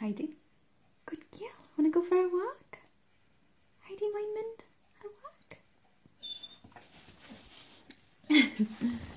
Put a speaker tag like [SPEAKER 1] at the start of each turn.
[SPEAKER 1] Heidi, good girl. Wanna go for a walk? Heidi, mind a walk?